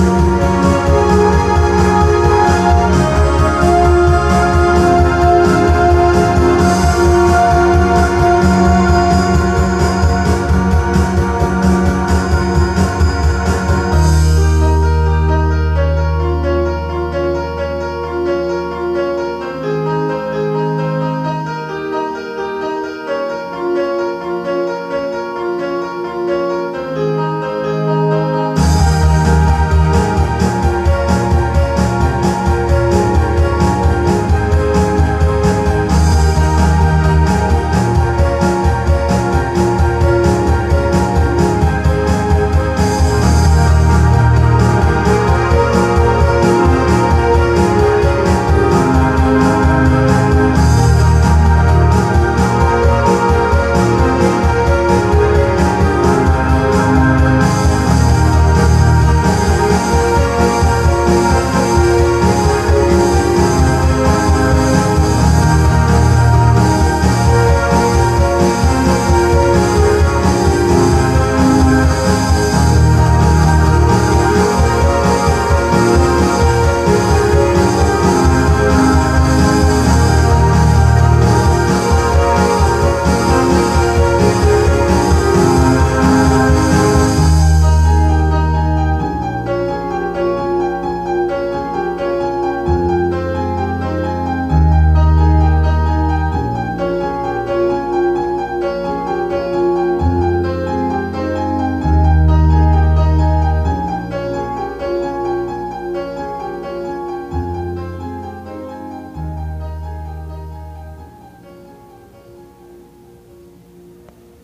you.